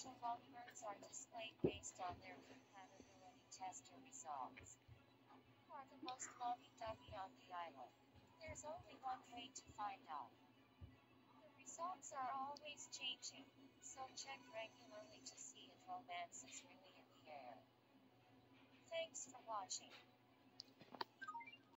potential lovebirds are displayed based on their compatibility tester results. Who are the most lovey-dovey on the island? There's only one way to find out. The results are always changing, so check regularly to see if romance is really in the air. Thanks for watching.